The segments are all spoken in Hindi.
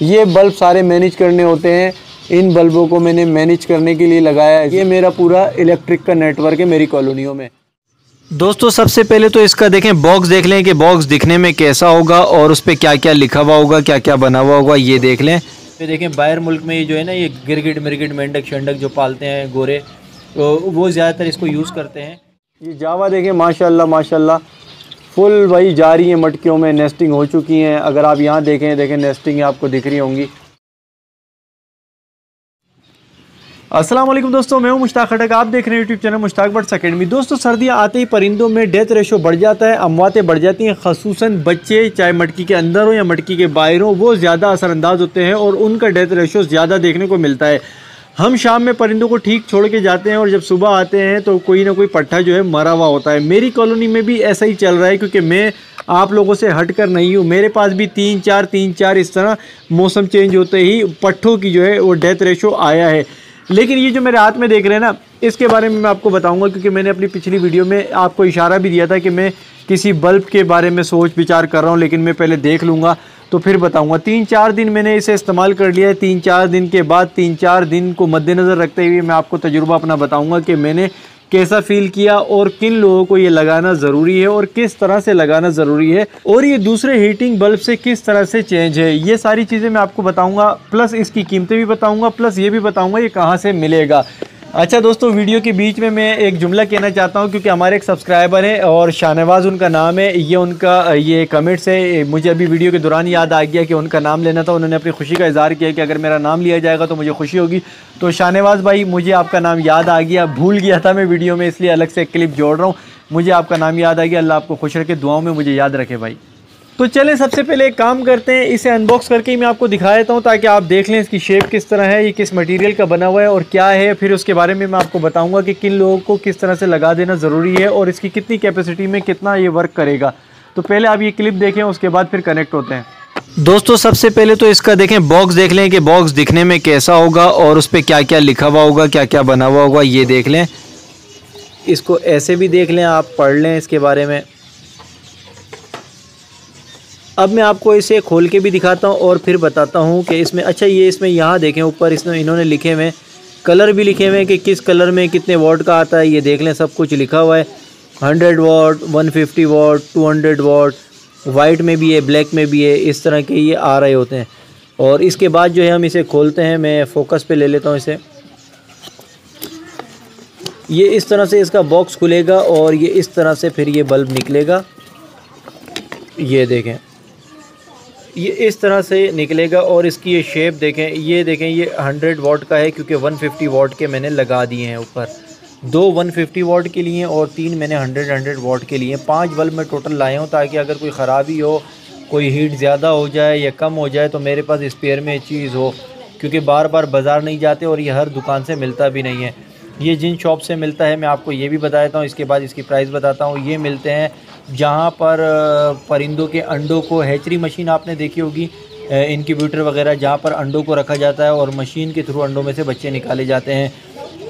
ये बल्ब सारे मैनेज करने होते हैं। इन बल्बों को मैंने मैनेज करने के लिए लगाया है। ये मेरा पूरा इलेक्ट्रिक का नेटवर्क है मेरी कॉलोनियों में। दोस्तों सबसे पहले तो इसका देखें बॉक्स देख लें कि बॉक्स दिखने में कैसा होगा और उस पर क्या क्या लिखा हुआ होगा क्या क्या बना हुआ होगा ये देख लें। पे देखें बाहर मुल्क में ये जो है ना ये गिरगिट मिर्गिट मेंढक शंडक जो पालते हैं गोरे तो वो ज़्यादातर इसको यूज़ करते हैं। ये जावा देखें माशाल्लाह माशाल्लाह। फुल वही जा रही है मटकियों में नेस्टिंग हो चुकी हैं। अगर आप यहाँ देखें देखें नेस्टिंग आपको दिख रही होंगी। असलम दोस्तों, मैं हूँ मुश्ताक खटक। आप देख रहे हैं YouTube channel Mushtaq birds academy दोस्तों, सर्दियाँ आते ही परिंदों में डेथ रेशो बढ़ जाता है, अमवातें बढ़ जाती हैं। खसूस बच्चे, चाहे मटकी के अंदर हो या मटकी के बाहर हो, वो ज़्यादा असरअंदाज होते हैं और उनका डेथ रेशो ज़्यादा देखने को मिलता है। हम शाम में परिंदों को ठीक छोड़ के जाते हैं और जब सुबह आते हैं तो कोई ना कोई पट्टा जो है मरा हुआ होता है। मेरी कॉलोनी में भी ऐसा ही चल रहा है क्योंकि मैं आप लोगों से हट कर नहीं हूँ। मेरे पास भी तीन चार तीन चार इस तरह मौसम चेंज होते ही पट्ठों की जो है वो डेथ रेशो आया है। लेकिन ये जो मेरे हाथ में देख रहे हैं ना, इसके बारे में मैं आपको बताऊँगा क्योंकि मैंने अपनी पिछली वीडियो में आपको इशारा भी दिया था कि मैं किसी बल्ब के बारे में सोच विचार कर रहा हूँ, लेकिन मैं पहले देख लूँगा। तो फिर बताऊँगा, तीन चार दिन मैंने इसे इस्तेमाल कर लिया है। तीन चार दिन के बाद, तीन चार दिन को मद्देनज़र रखते हुए मैं आपको तजुर्बा अपना बताऊँगा कि मैंने कैसा फील किया और किन लोगों को ये लगाना ज़रूरी है और किस तरह से लगाना ज़रूरी है और ये दूसरे हीटिंग बल्ब से किस तरह से चेंज है। ये सारी चीज़ें मैं आपको बताऊँगा प्लस इसकी कीमतें भी बताऊँगा प्लस ये भी बताऊँगा ये कहाँ से मिलेगा। अच्छा दोस्तों, वीडियो के बीच में मैं एक जुमला कहना चाहता हूँ, क्योंकि हमारे एक सब्सक्राइबर हैं और शाहनवाज उनका नाम है। ये उनका, ये कमेंट्स है। मुझे अभी वीडियो के दौरान याद आ गया कि उनका नाम लेना था। उन्होंने अपनी खुशी का इजहार किया कि अगर मेरा नाम लिया जाएगा तो मुझे खुशी होगी। तो शाहनवाज भाई, मुझे आपका नाम याद आ गया। भूल गया था मैं वीडियो में, इसलिए अलग से एक क्लिप जोड़ रहा हूँ। मुझे आपका नाम याद आ गया। अल्लाह आपको खुश रखे, दुआओं में मुझे याद रखे भाई। तो चलें, सबसे पहले एक काम करते हैं, इसे अनबॉक्स करके ही मैं आपको दिखा देता हूँ, ताकि आप देख लें इसकी शेप किस तरह है, ये किस मटेरियल का बना हुआ है और क्या है। फिर उसके बारे में मैं आपको बताऊँगा कि किन लोगों को किस तरह से लगा देना ज़रूरी है और इसकी कितनी कैपेसिटी में कितना ये वर्क करेगा। तो पहले आप ये क्लिप देखें, उसके बाद फिर कनेक्ट होते हैं। दोस्तों, सबसे पहले तो इसका देखें बॉक्स देख लें कि बॉक्स दिखने में कैसा होगा और उस पर क्या क्या लिखा हुआ होगा क्या क्या बना हुआ होगा, ये देख लें। इसको ऐसे भी देख लें, आप पढ़ लें इसके बारे में। अब मैं आपको इसे खोल के भी दिखाता हूँ और फिर बताता हूँ कि इसमें अच्छा ये इसमें यहाँ देखें, ऊपर इसमें इन्होंने लिखे हुए कलर भी लिखे हुए हैं कि किस कलर में कितने वॉट का आता है, ये देख लें, सब कुछ लिखा हुआ है। Hundred watt one fifty watt two hundred watt white में भी है, ब्लैक में भी है, इस तरह के ये आ रहे होते हैं। और इसके बाद जो है हम इसे खोलते हैं, मैं फोकस पे ले लेता हूँ इसे। ये इस तरह से इसका बॉक्स खुलेगा और ये इस तरह से फिर ये बल्ब निकलेगा। ये देखें। ये इस तरह से निकलेगा और इसकी ये शेप देखें, ये देखें, ये 100 वॉट का है क्योंकि 150 वॉट के मैंने लगा दिए हैं ऊपर। दो 150 वॉट के लिए और तीन मैंने 100 100 वॉट के लिए। पाँच बल्ब मैं टोटल लाए हूँ ताकि अगर कोई ख़राबी हो, कोई हीट ज़्यादा हो जाए या कम हो जाए तो मेरे पास स्पेयर में चीज़ हो। क्योंकि बार बार बाज़ार नहीं जाते और ये हर दुकान से मिलता भी नहीं है। ये जिन शॉप से मिलता है, मैं आपको ये भी बता देता हूँ, इसके बाद इसकी प्राइस बताता हूँ। ये मिलते हैं जहाँ पर परिंदों के अंडों को, हैचरी मशीन आपने देखी होगी इनक्यूबेटर वगैरह जहाँ पर अंडों को रखा जाता है और मशीन के थ्रू अंडों में से बच्चे निकाले जाते हैं।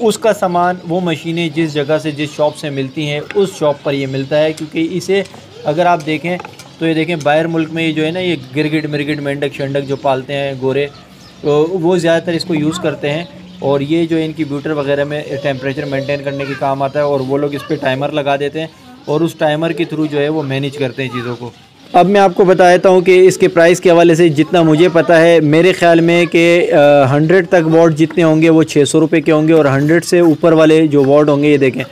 उसका सामान, वो मशीनें जिस जगह से, जिस शॉप से मिलती हैं, उस शॉप पर ये मिलता है, क्योंकि इसे अगर आप देखें तो ये देखें, बाहर मुल्क में ये जो है ना, ये गिरगिट मिर्गिट मेंढक शंडक जो पालते हैं गोरे तो वो ज़्यादातर इसको यूज़ करते हैं और ये जो इनक्यूबेटर वगैरह में टेम्परेचर मेंटेन करने के काम आता है और वो लोग इस पर टाइमर लगा देते हैं। और उस टाइमर के थ्रू जो है वो मैनेज करते हैं चीज़ों को। अब मैं आपको बता देता हूँ कि इसके प्राइस के हवाले से जितना मुझे पता है, मेरे ख्याल में कि हंड्रेड तक वॉट जितने होंगे वो छः सौ रुपये के होंगे और हंड्रेड से ऊपर वाले जो वॉट होंगे, ये देखें।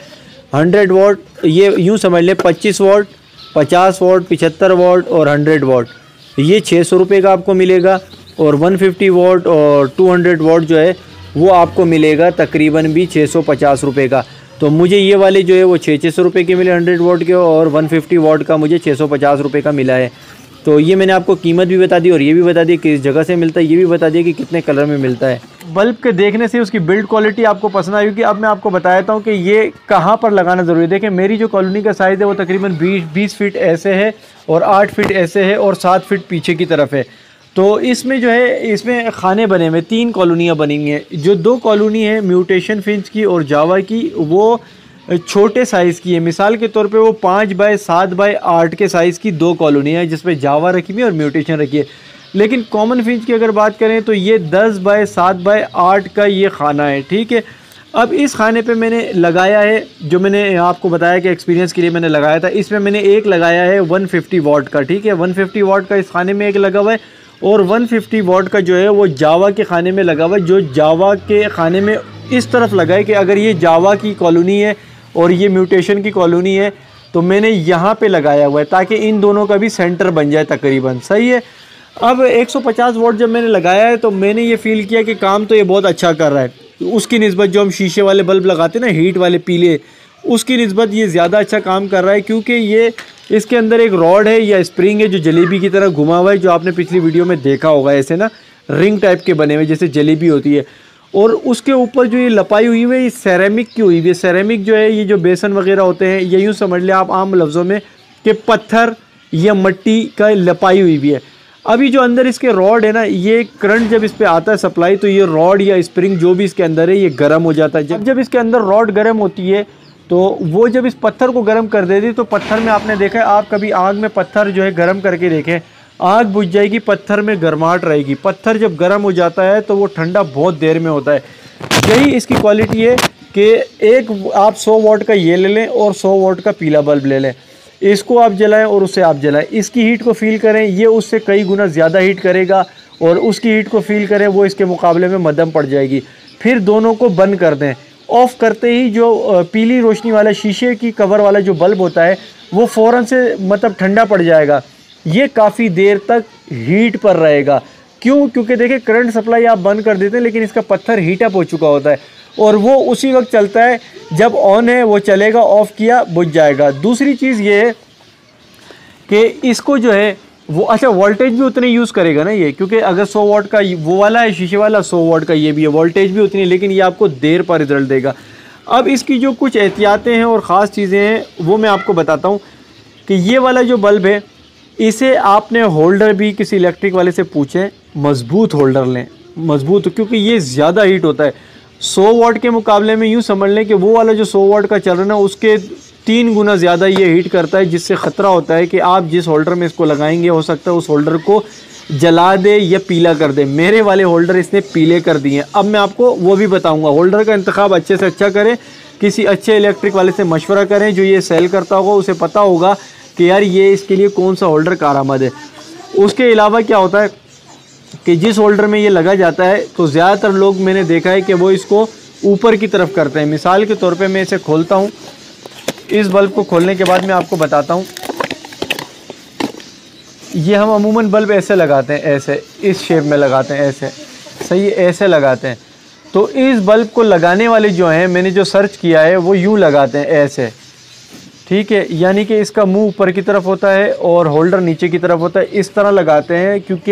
हंड्रेड वॉट ये यूँ समझ लें, पच्चीस वॉट पचास वॉट पिछहत्तर वॉट और हंड्रेड वॉट ये छः सौ रुपये का आपको मिलेगा और वन फिफ्टी वॉट और टू हंड्रेड वॉट जो है वो आपको मिलेगा तकरीबन भी छः सौ पचास रुपये का। तो मुझे ये वाले जो है वो छः छः सौ रुपये के मिले हंड्रेड वॉट के और वन फिफ्टी वॉट का मुझे छः सौ पचास रुपये का मिला है। तो ये मैंने आपको कीमत भी बता दी और ये भी बता दी किस जगह से मिलता है, ये भी बता दिया कि कितने कलर में मिलता है। बल्ब के देखने से उसकी बिल्ड क्वालिटी आपको पसंद आई क्योंकि अब मैं आपको बताता हूँ कि ये कहाँ पर लगाना ज़रूरी है। देखिए, मेरी जो कॉलोनी का साइज़ है वो तकरीबन बीस बीस फीट ऐसे है और आठ फीट ऐसे है और सात फीट पीछे की तरफ़ है। तो इसमें जो है, इसमें खाने बने हुए, तीन कॉलोनियाँ बनी हुई हैं। जो दो कॉलोनी है, म्यूटेशन फिंच की और जावा की, वो छोटे साइज़ की है। मिसाल के तौर पे वो पाँच बाय सात बाय आठ के साइज़ की दो कॉलोनी है जिसमें जावा रखी हुई है और म्यूटेशन रखी है। लेकिन कॉमन फिंच की अगर बात करें तो ये दस बाय सात बाय आठ का ये खाना है, ठीक है? अब इस खाने पे मैंने लगाया है, जो मैंने आपको बताया कि एक्सपीरियंस के लिए मैंने लगाया था, इसमें मैंने एक लगाया है 150 वॉट का, ठीक है? 150 वॉट का इस खाने में एक लगा हुआ है। और 150 वॉट का जो है वो जावा के खाने में लगा हुआ है, जो जावा के खाने में इस तरफ़ लगा है कि अगर ये जावा की कॉलोनी है और ये म्यूटेशन की कॉलोनी है तो मैंने यहाँ पे लगाया हुआ है ताकि इन दोनों का भी सेंटर बन जाए तकरीबन। सही है? अब 150 वोट जब मैंने लगाया है तो मैंने ये फील किया कि काम तो ये बहुत अच्छा कर रहा है। उसकी नस्बत जो हम शीशे वाले बल्ब लगाते हैं ना हीट वाले पीले उसकी नस्बत ये ज़्यादा अच्छा काम कर रहा है क्योंकि ये इसके अंदर एक रॉड है, या स्प्रिंग है जो जलेबी की तरह घुमा हुआ है, जो आपने पिछली वीडियो में देखा होगा, ऐसे ना रिंग टाइप के बने हुए जैसे जलेबी होती है। और उसके ऊपर जो ये लपाई हुई है ये सैरेमिक की हुई है सैरेमिक जो है, ये जो बेसन वगैरह होते हैं, ये यूँ समझ लें आप आम लफ्ज़ों में कि पत्थर या मट्टी का लपाई हुई भी है। अभी जो अंदर इसके रॉड है ना, ये करंट जब इस पर आता है सप्लाई तो ये रॉड या स्प्रिंग जो भी इसके अंदर है, ये गर्म हो जाता है। जब जब इसके अंदर रॉड गर्म होती है तो वो जब इस पत्थर को गर्म कर देती तो पत्थर में आपने देखा आप कभी आग में पत्थर जो है गर्म करके देखें, आग बुझ जाएगी, पत्थर में गर्माहट रहेगी। पत्थर जब गर्म हो जाता है तो वो ठंडा बहुत देर में होता है। यही इसकी क्वालिटी है कि एक आप 100 वोट का ये ले लें और 100 वोट का पीला बल्ब ले लें। इसको आप जलाएँ और उसे आप जलाएँ। इसकी हीट को फील करें, ये उससे कई गुना ज़्यादा हीट करेगा और उसकी हीट को फील करें, वो इसके मुकाबले में मदम पड़ जाएगी। फिर दोनों को बंद कर दें। ऑफ़ करते ही जो पीली रोशनी वाला शीशे की कवर वाला जो बल्ब होता है, वो फ़ौर से मतलब ठंडा पड़ जाएगा। ये काफ़ी देर तक हीट पर रहेगा। क्यों? क्योंकि देखिए करंट सप्लाई आप बंद कर देते हैं, लेकिन इसका पत्थर हीटअप हो चुका होता है। और वो उसी वक्त चलता है, जब ऑन है, वो चलेगा ऑफ़ किया, बुझ जाएगा। दूसरी चीज़ ये है कि इसको जो है वो अच्छा वोल्टेज भी उतने यूज़ करेगा ना ये, क्योंकि अगर 100 वॉट का वो वाला है, शीशे वाला 100 वॉट का ये भी है वोल्टेज भी उतनी लेकिन ये आपको देर पर रिज़ल्ट देगा। अब इसकी जो कुछ एहतियातें हैं और ख़ास चीज़ें हैं, वो मैं आपको बताता हूँ कि ये वाला जो बल्ब है, इसे आपने होल्डर भी किसी इलेक्ट्रिक वाले से पूछें, मज़बूत होल्डर लें। मज़बूत, क्योंकि ये ज़्यादा हीट होता है। 100 वाट के मुकाबले में यूँ समझ लें कि वो वाला जो 100 वाट का चल रहा है उसके तीन गुना ज़्यादा ये हीट करता है, जिससे ख़तरा होता है कि आप जिस होल्डर में इसको लगाएँगे, हो सकता है उस होल्डर को जला दे या पीला कर दे। मेरे वाले होल्डर इसने पीले कर दिए अब मैं आपको वो भी बताऊँगा। होल्डर का इंतखब अच्छे से अच्छा करें, किसी अच्छे इलेक्ट्रिक वाले से मशवरा करें, जो ये सेल करता होगा, उसे पता होगा कि यार ये इसके लिए कौन सा होल्डर कारामद है। उसके अलावा क्या होता है कि जिस होल्डर में ये लगा जाता है तो ज़्यादातर लोग मैंने देखा है कि वो इसको ऊपर की तरफ़ करते हैं। मिसाल के तौर पे मैं इसे खोलता हूँ। इस बल्ब को खोलने के बाद मैं आपको बताता हूँ। ये हम अमूमन बल्ब ऐसे लगाते हैं, ऐसे, इस शेप में लगाते हैं, ऐसे। सही, ऐसे लगाते हैं। तो इस बल्ब को लगाने वाले जो हैं, मैंने जो सर्च किया है, वो यूँ लगाते हैं, ऐसे। ठीक है, यानी कि इसका मुँह ऊपर की तरफ़ होता है और होल्डर नीचे की तरफ़ होता है। इस तरह लगाते हैं, क्योंकि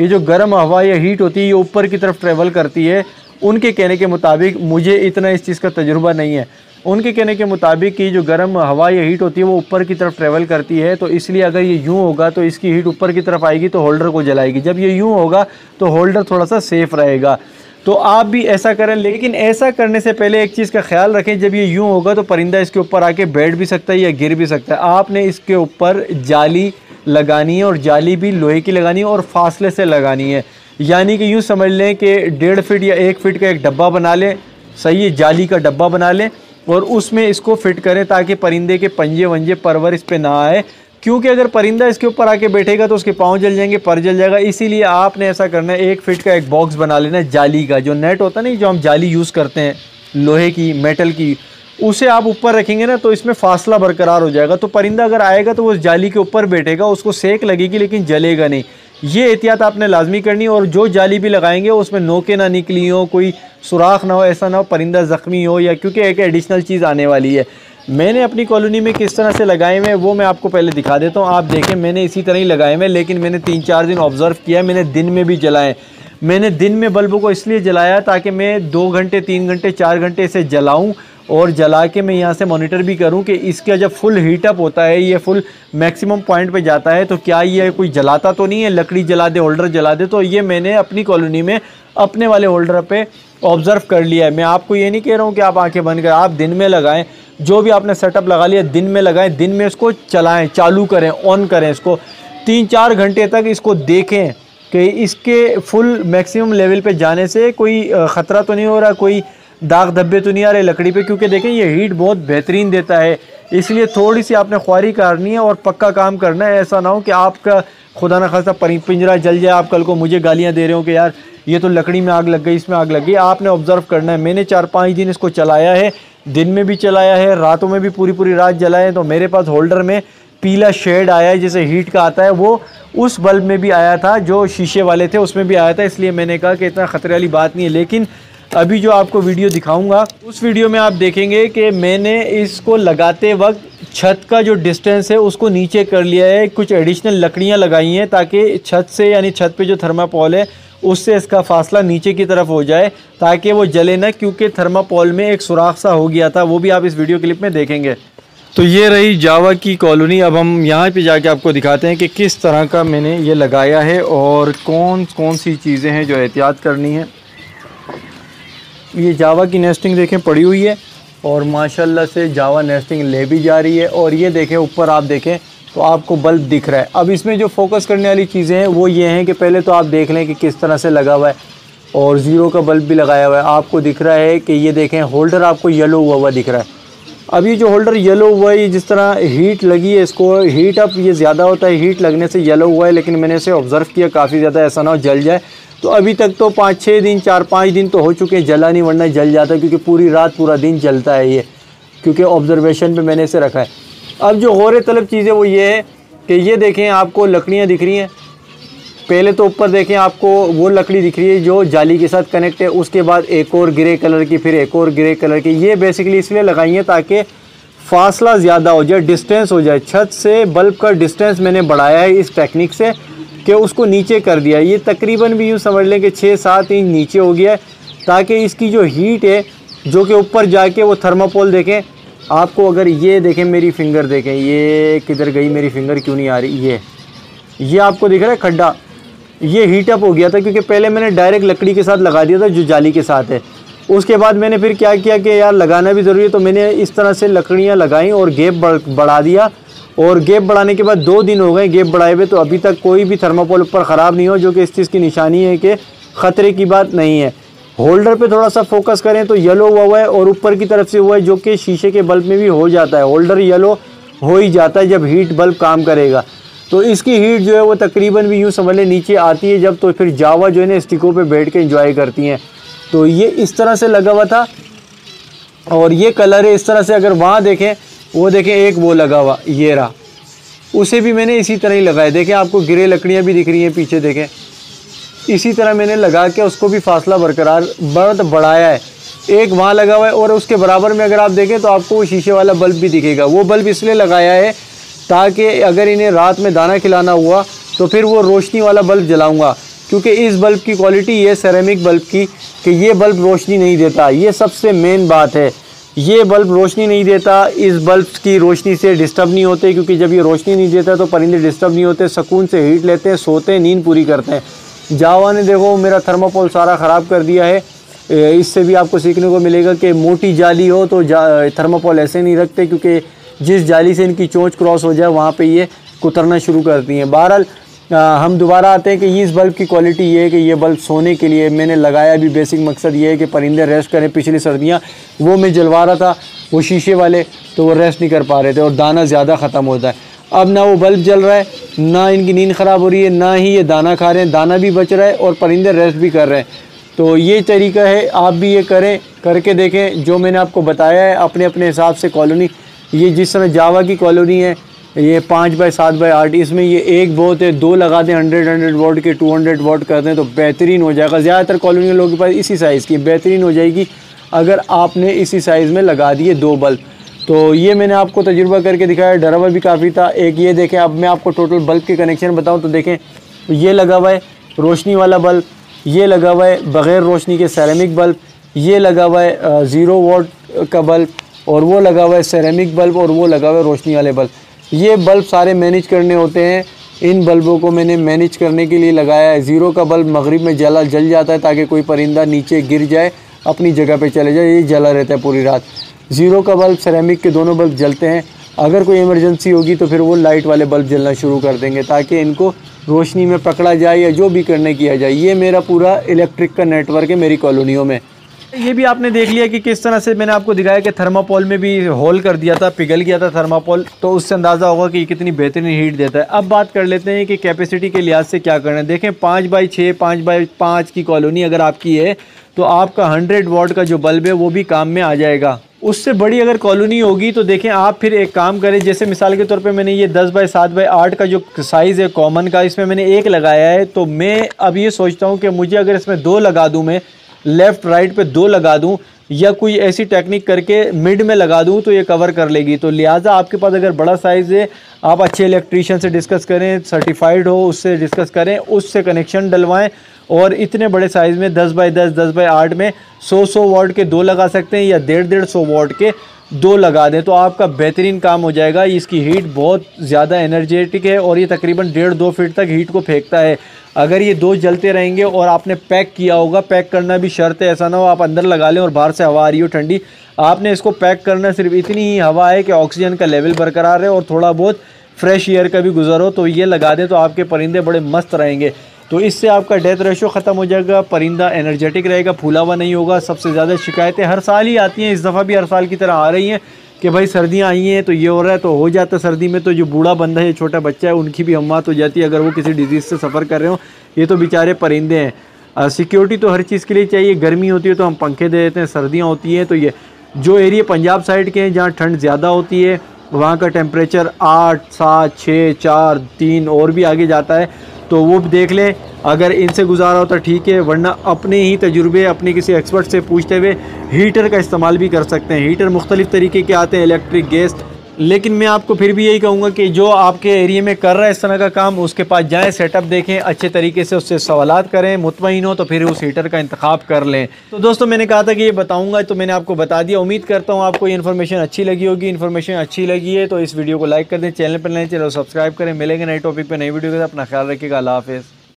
ये जो गर्म हवा या हीट होती है, ये ऊपर की तरफ़ ट्रेवल करती है। उनके कहने के मुताबिक मुझे इतना इस चीज़ का तजुर्बा नहीं है। उनके कहने के मुताबिक कि जो गर्म हवा या हीट होती है, वो ऊपर की तरफ़ ट्रेवल करती है तो इसलिए अगर ये यूँ होगा तो इसकी हीट ऊपर की तरफ़ आएगी तो होल्डर को जलाएगी। जब ये यूँ होगा तो होल्डर थोड़ा सा सेफ़ रहेगा। तो आप भी ऐसा करें, लेकिन ऐसा करने से पहले एक चीज़ का ख्याल रखें, जब ये यूँ होगा तो परिंदा इसके ऊपर आके बैठ भी सकता है या गिर भी सकता है। आपने इसके ऊपर जाली लगानी है और जाली भी लोहे की लगानी है और फासले से लगानी है। यानी कि यूँ समझ लें कि डेढ़ फिट या एक फ़िट का एक डब्बा बना लें, सही है, जाली का डब्बा बना लें और उसमें इसको फिट करें ताकि परिंदे के पंजे वंजे परवर इस पर ना आए। क्योंकि अगर परिंदा इसके ऊपर आके बैठेगा तो उसके पाँव जल जाएँगे, पर जल जाएगा। इसीलिए आपने ऐसा करना है, एक फिट का एक बॉक्स बना लेना है जाली का। जो नेट होता है ना, जो हम जाली यूज़ करते हैं, लोहे की, मेटल की, उसे आप ऊपर रखेंगे ना तो इसमें फासला बरकरार हो जाएगा। तो परिंदा अगर आएगा तो वो जाली के ऊपर बैठेगा, उसको सेक लगेगी लेकिन जलेगा नहीं। ये एहतियात आपने लाजमी करनी और जो जाली भी लगाएँगे, उसमें नोके ना निकली हो, कोई सुराख ना हो, ऐसा ना हो, परिंदा ज़ख्मी हो, या क्योंकि एक एडिशनल चीज़ आने वाली है। मैंने अपनी कॉलोनी में किस तरह से लगाए हुए वो मैं आपको पहले दिखा देता हूँ। आप देखें, मैंने इसी तरह ही लगाए हुए लेकिन मैंने तीन चार दिन ऑब्ज़र्व किया मैंने दिन में भी जलाएँ। मैंने दिन में बल्बों को इसलिए जलाया ताकि मैं दो घंटे, तीन घंटे, चार घंटे इसे जलाऊँ। और जला के मैं यहाँ से मॉनिटर भी करूँ कि इसका जब फुल हीटअप होता है, ये फुल मैक्सिमम पॉइंट पे जाता है तो क्या ये कोई जलाता तो नहीं है? लकड़ी जला दे होल्डर जला दे तो ये मैंने अपनी कॉलोनी में अपने वाले होल्डर पे ऑब्ज़र्व कर लिया है। मैं आपको ये नहीं कह रहा हूँ कि आप आँखें बंद कर, आप दिन में लगाएँ, जो भी आपने सेटअप लगा लिया, दिन में लगाएँ, दिन में इसको चलाएँ, चालू करें ऑन करें इसको। तीन चार घंटे तक इसको देखें कि इसके फुल मैक्सिमम लेवल पे जाने से कोई ख़तरा तो नहीं हो रहा, कोई दाग धब्बे तो नहीं आ रहे लकड़ी पे, क्योंकि देखें, ये हीट बहुत बेहतरीन देता है। इसलिए थोड़ी सी आपने ख्वारी करनी है और पक्का काम करना है। ऐसा ना हो कि आपका खुदा न खासा पिंजरा जल जाए, आप कल को मुझे गालियाँ दे रहे हो कि यार, ये तो लकड़ी में आग लग गई, इसमें आग लग गई। आपने ऑब्ज़र्व करना है। मैंने चार पाँच दिन इसको चलाया है, दिन में भी चलाया है, रातों में भी पूरी पूरी रात जलाए तो मेरे पास होल्डर में पीला शेड आया है, जैसे हीट का आता है, वो उस बल्ब में भी आया था, जो शीशे वाले थे, उसमें भी आया था। इसलिए मैंने कहा कि इतना ख़तरे वाली बात नहीं है। लेकिन अभी जो आपको वीडियो दिखाऊँगा, उस वीडियो में आप देखेंगे कि मैंने इसको लगाते वक्त छत का जो डिस्टेंस है, उसको नीचे कर लिया है। कुछ एडिशनल लकड़ियाँ लगाई हैं ताकि छत से, यानी छत पे जो थर्मापोल है, उससे इसका फासला नीचे की तरफ़ हो जाए, ताकि वो जले ना, क्योंकि थर्मापोल में एक सुराख सा हो गया था, वो भी आप इस वीडियो क्लिप में देखेंगे। तो ये रही जावा की कॉलोनी। अब हम यहाँ पे जाके आपको दिखाते हैं कि किस तरह का मैंने ये लगाया है और कौन कौन सी चीज़ें हैं जो एहतियात करनी है। ये जावा की नेस्टिंग देखें, पड़ी हुई है और माशाल्लाह से जावा नेस्टिंग ले भी जा रही है और ये देखें, ऊपर आप देखें तो आपको बल्ब दिख रहा है। अब इसमें जो फोकस करने वाली चीज़ें हैं, वो ये हैं कि पहले तो आप देख लें कि किस तरह से लगा हुआ है और ज़ीरो का बल्ब भी लगाया हुआ है। आपको दिख रहा है कि ये देखें होल्डर आपको येलो हुआ हुआ दिख रहा है। ये जो होल्डर येलो हुआ है जिस तरह हीट लगी है, इसको हीट अप ये ज़्यादा होता है हीट लगने से येलो हुआ है, लेकिन मैंने इसे ऑब्ज़र्व किया, काफ़ी ज़्यादा ऐसा ना हो, जल जाए। तो अभी तक तो पाँच छः दिन, चार, पाँच दिन तो हो चुके हैं, जला नहीं, वरना जल जाता है, क्योंकि पूरी रात, पूरा दिन जलता है ये, क्योंकि ऑब्जर्वेशन पर मैंने इसे रखा है। अब जो गौर तलब चीज़ है वो ये है कि ये देखें, आपको लकड़ियाँ दिख रही हैं। पहले तो ऊपर देखें, आपको वो लकड़ी दिख रही है जो जाली के साथ कनेक्ट है, उसके बाद एक और ग्रे कलर की, फिर एक और ग्रे कलर की। ये बेसिकली इसलिए लगाई है ताकि फासला ज़्यादा हो जाए डिस्टेंस हो जाए। छत से बल्ब का डिस्टेंस मैंने बढ़ाया है इस टेक्निक से कि उसको नीचे कर दिया ये तकरीबन भी यूँ समझ लें कि छः सात इंच नीचे हो गया है, ताकि इसकी जो हीट है, जो कि ऊपर जाके वो थर्मापोल देखें। आपको अगर ये देखें, मेरी फिंगर देखें, ये किधर गई मेरी फिंगर क्यों नहीं आ रही? ये ये आपको दिख रहा है खड्डा। ये हीटअप हो गया था क्योंकि पहले मैंने डायरेक्ट लकड़ी के साथ लगा दिया था, जो जाली के साथ है। उसके बाद मैंने फिर क्या किया कि यार लगाना भी ज़रूरी है तो मैंने इस तरह से लकड़ियाँ लगाई और गेप बढ़ा दिया। और गेप बढ़ाने के बाद दो दिन हो गए गेप बढ़ाए हुए तो अभी तक कोई भी थर्मापोल ऊपर ख़राब नहीं हो, जो कि इस चीज़ की निशानी है कि ख़तरे की बात नहीं है। होल्डर पे थोड़ा सा फोकस करें तो येलो हुआ हुआ है और ऊपर की तरफ़ से हुआ है, जो कि शीशे के बल्ब में भी हो जाता है। होल्डर येलो हो ही जाता है जब हीट बल्ब काम करेगा। तो इसकी हीट जो है वो तकरीबन भी यूँ समझ लें नीचे आती है जब तो फिर जावा जो है ना स्टिकों पे बैठ के इंजॉय करती हैं। तो ये इस तरह से लगा हुआ था, और ये कलर है इस तरह से अगर वहाँ देखें, वो देखें एक वो लगा हुआ, ये रहा। उसे भी मैंने इसी तरह ही लगाया। देखें आपको गिरे लकड़ियाँ भी दिख रही हैं पीछे देखें। इसी तरह मैंने लगा के उसको भी फासला बरकरार, बहुत बढ़ाया है। एक वहाँ लगा हुआ है, और उसके बराबर में अगर आप देखें तो आपको वो शीशे वाला बल्ब भी दिखेगा। वो बल्ब इसलिए लगाया है ताकि अगर इन्हें रात में दाना खिलाना हुआ तो फिर वो रोशनी वाला बल्ब जलाऊँगा। क्योंकि इस बल्ब की क्वालिटी ये सेरेमिक बल्ब की कि ये बल्ब रोशनी नहीं देता। ये सबसे मेन बात है। ये बल्ब रोशनी नहीं देता, इस बल्ब की रोशनी से डिस्टर्ब नहीं होते, क्योंकि जब ये रोशनी नहीं देता तो परिंदे डिस्टर्ब नहीं होते, सुकून से हीट लेते हैं, सोते हैं, नींद पूरी करते हैं। जावा ने देखो, मेरा थर्मापोल सारा ख़राब कर दिया है। इससे भी आपको सीखने को मिलेगा कि मोटी जाली हो तो जा थर्मापोल ऐसे नहीं रखते, क्योंकि जिस जाली से इनकी चोंच क्रॉस हो जाए, वहाँ पर ये कुतरना शुरू करती हैं। बहरहाल हम दोबारा आते हैं कि इस बल्ब की क्वालिटी ये है कि ये बल्ब सोने के लिए मैंने लगाया भी। बेसिक मकसद ये है कि परिंदे रेस्ट करें। पिछली सर्दियाँ, वो मैं जलवा रहा था, वो शीशे वाले तो वो रेस्ट नहीं कर पा रहे थे और दाना ज़्यादा ख़त्म होता है। अब ना वो बल्ब जल रहा है, ना इनकी नींद ख़राब हो रही है, ना ही ये दाना खा रहे हैं। दाना भी बच रहा है और परिंदे रेस्ट भी कर रहे हैं। तो ये तरीका है, आप भी ये करें, करके देखें। जो मैंने आपको बताया है अपने अपने हिसाब से कॉलोनी ये जिस तरह जावा की कॉलोनी है, ये पाँच बाई सात बाई आठ, इसमें ये एक बहुत है, दो लगा दें हंड्रेड हंड्रेड वोट के टू हंड्रेड वोट कर दें तो बेहतरीन हो जाएगा। ज़्यादातर कॉलोनी लोगों के पास इसी साइज़ की बेहतरीन हो जाएगी, अगर आपने इसी साइज़ में लगा दिए दो बल्ब। तो ये मैंने आपको तजुर्बा करके दिखाया डरावा भी काफ़ी था। एक ये देखें, अब मैं आपको टोटल बल्ब के कनेक्शन बताऊँ तो देखें, ये लगा हुआ है रोशनी वाला बल्ब ये लगा हुआ है बग़ैर रोशनी के सैरमिक बल्ब ये लगा हुआ है ज़ीरो वोट का बल्ब और वो लगा हुआ है सैरमिक बल्ब और वो लगा हुआ है रोशनी वाले बल्ब ये बल्ब सारे मैनेज करने होते हैं। इन बल्बों को मैंने मैनेज करने के लिए लगाया है। ज़ीरो का बल्ब मगरब में जला, जल जाता है ताकि कोई परिंदा नीचे गिर जाए, अपनी जगह पे चले जाए, ये जला रहता है पूरी रात। ज़ीरो का बल्ब सरेमिक के दोनों बल्ब जलते हैं। अगर कोई इमरजेंसी होगी तो फिर वो लाइट वाले बल्ब जलना शुरू कर देंगे ताकि इनको रोशनी में पकड़ा जाए या जो भी करने किया जाए। ये मेरा पूरा इलेक्ट्रिक का नेटवर्क है मेरी कॉलोनियों में। ये भी आपने देख लिया कि किस तरह से मैंने आपको दिखाया कि थर्मापोल में भी होल कर दिया था, पिघल गया था थर्मापोल तो उससे अंदाज़ा होगा कि कितनी बेहतरीन हीट देता है। अब बात कर लेते हैं कि कैपेसिटी के लिहाज से क्या करना है। देखें, पाँच बाई छः, पाँच बाई पाँच की कॉलोनी अगर आपकी है तो आपका हंड्रेड वाट का जो बल्ब है, वो भी काम में आ जाएगा। उससे बड़ी अगर कॉलोनी होगी तो देखें, आप फिर एक काम करें, जैसे मिसाल के तौर पे मैंने ये 10 बाई सात बाई आठ का जो साइज़ है कॉमन का, इसमें मैंने एक लगाया है तो मैं अब ये सोचता हूँ कि मुझे अगर इसमें दो लगा दूँ मैं लेफ़्ट राइट पे दो लगा दूँ या कोई ऐसी टेक्निक करके मिड में लगा दूँ तो ये कवर कर लेगी। तो लिहाजा आपके पास अगर बड़ा साइज़ है, आप अच्छे इलेक्ट्रीशियन से डिस्कस करें सर्टिफाइड हो, उससे डिस्कस करें, उससे कनेक्शन डलवाएँ और इतने बड़े साइज़ में 10 बाई 10 10 बाई आठ में 100 100 वॉट के दो लगा सकते हैं या डेढ़ डेढ़ सौ वॉट के दो लगा दें तो आपका बेहतरीन काम हो जाएगा। इसकी हीट बहुत ज़्यादा एनर्जेटिक है और ये तकरीबन डेढ़ दो फीट तक हीट को फेंकता है। अगर ये दो जलते रहेंगे और आपने पैक किया होगा, पैक करना भी शर्त है, ऐसा ना हो आप अंदर लगा लें और बाहर से हवा आ रही हो ठंडी। आपने इसको पैक करना सिर्फ़ इतनी ही हवा है कि ऑक्सीजन का लेवल बरकरार है और थोड़ा बहुत फ्रेश एयर का भी गुजर हो तो ये लगा दें तो आपके परिंदे बड़े मस्त रहेंगे। तो इससे आपका डेथ रेशो ख़त्म हो जाएगा, परिंदा एनर्जेटिक रहेगा फूला हुआ नहीं होगा, सबसे ज़्यादा शिकायतें हर साल ही आती हैं, इस दफ़ा भी हर साल की तरह आ रही हैं। कि भाई सर्दियाँ आई हैं तो ये हो रहा है तो हो जाता है सर्दी में तो जो बूढ़ा बंदा है छोटा बच्चा है, उनकी भी अम्मात हो जाती है, अगर वो किसी डिज़ीज़ से सफ़र कर रहे हो, ये तो बेचारे परिंदे हैं। सिक्योरिटी तो हर चीज़ के लिए चाहिए, गर्मी होती है तो हम पंखे दे देते हैं, सर्दियाँ होती हैं तो ये, जो एरिया पंजाब साइड के हैं, जहाँ ठंड ज़्यादा होती है, वहाँ का टेम्परेचर आठ, सात, छः, चार, तीन और भी आगे जाता है। तो वो भी देख लें। अगर इनसे गुजारा हो तो ठीक है, वरना अपने ही तजुर्बे, अपने किसी एक्सपर्ट से पूछते हुए हीटर का इस्तेमाल भी कर सकते हैं। हीटर मुख्तलिफ़ तरीके के आते हैं इलेक्ट्रिक गैस लेकिन मैं आपको फिर भी यही कहूँगा कि जो आपके एरिए में कर रहा है इस तरह का काम, उसके पास जाएँ सेटअप देखें, अच्छे तरीके से उससे सवाल करें मुतमिन हो तो फिर उस हीटर का इंतखब कर लें। तो दोस्तों, मैंने कहा था कि ये बताऊँगा तो मैंने आपको बता दिया। उम्मीद करता हूँ आपको ये इन्फॉर्मेशन अच्छी लगी होगी। इन्फॉर्मेशन अच्छी लगी है तो इस वीडियो को लाइक कर दें चैनल पर नए चैनल सब्सक्राइब करें। मिलेंगे नए टॉपिक पर नई वीडियो के साथ। अपना ख्याल रखिएगा। अल्लाह हाफ़